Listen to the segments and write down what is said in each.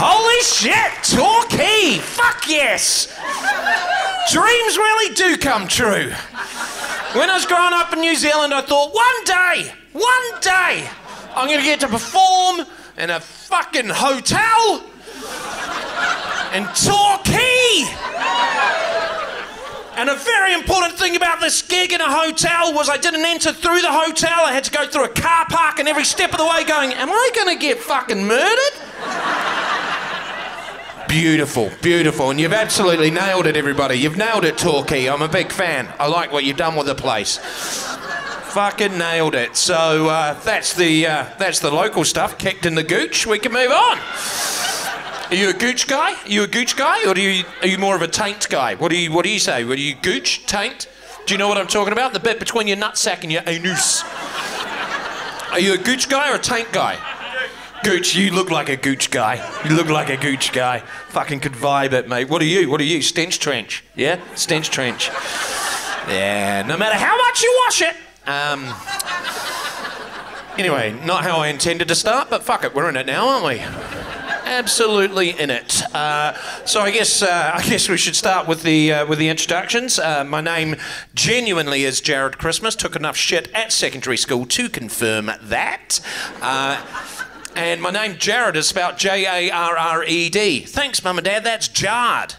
Holy shit, Torquay! Fuck yes! Dreams really do come true. When I was growing up in New Zealand, I thought one day, one day, I'm gonna get to perform in a fucking hotel in Torquay. And a very important thing about this gig in a hotel was I didn't enter through the hotel. I had to go through a car park and every step of the way going, Am I gonna get fucking murdered? Beautiful, beautiful. And you've absolutely nailed it, everybody. You've nailed it, Torquay. I'm a big fan. I like what you've done with the place. Fucking nailed it. So uh, that's the uh, that's the local stuff. Kicked in the gooch. We can move on. Are you a gooch guy? Are you a gooch guy, or do you, are you more of a taint guy? What do you What do you say? Are you gooch, taint? Do you know what I'm talking about? The bit between your nutsack and your anus. Are you a gooch guy or a taint guy? Gooch, you look like a gooch guy. You look like a gooch guy. Fucking could vibe it, mate. What are you? What are you? Stench trench. Yeah? Stench trench. Yeah, no matter how much you wash it. Um, anyway, not how I intended to start, but fuck it, we're in it now, aren't we? Absolutely in it. Uh, so I guess uh, I guess we should start with the uh, with the introductions. Uh, my name genuinely is Jarred Christmas. Took enough shit at secondary school to confirm that. And my name, Jarred, is spelled J A R R E D. Thanks, Mum and Dad, that's Jard.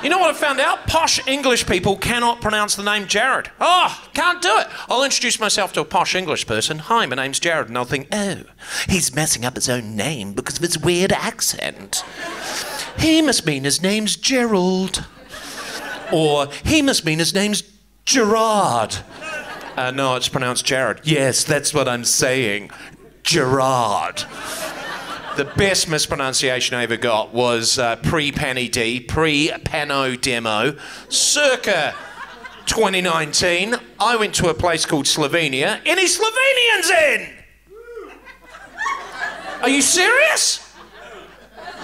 You know what I found out? Posh English people cannot pronounce the name Jarred. Oh, can't do it. I'll introduce myself to a posh English person. Hi, my name's Jarred. And they'll think, oh, he's messing up his own name because of his weird accent. He must mean his name's Gerald. Or he must mean his name's Gerard. Uh, no, it's pronounced Jarred. Yes, that's what I'm saying. Gerard. The best mispronunciation I ever got was uh, pre Panny D, pre Pano Demo, circa 2019. I went to a place called Slovenia. Any Slovenians in? Are you serious?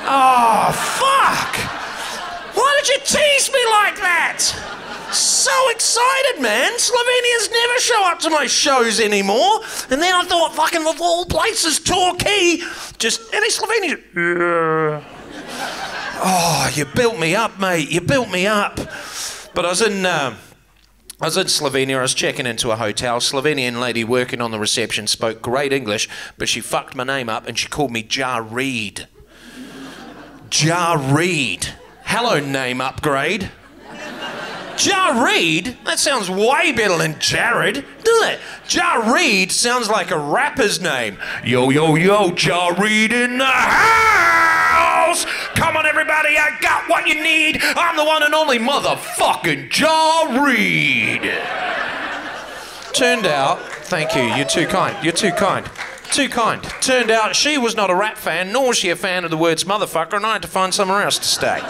Oh, fuck! Man. Slovenians never show up to my shows anymore. And then I thought, fucking, of all places, Torquay, just any Slovenian. Yeah. Oh, you built me up, mate. You built me up. But I was in. Uh, I was in Slovenia, I was checking into a hotel. Slovenian lady working on the reception spoke great English, but she fucked my name up and she called me Jar Reed. Jar Reed. Hello, name upgrade. Jar Reed? That sounds way better than Jarred, doesn't it? Jar Reed sounds like a rapper's name. Yo, yo, yo, Jar Reed in the house! Come on, everybody, I got what you need. I'm the one and only motherfucking Jar Reed. Turned out, thank you, you're too kind, you're too kind. Too kind. Turned out she was not a rap fan, nor was she a fan of the words motherfucker, and I had to find somewhere else to stay.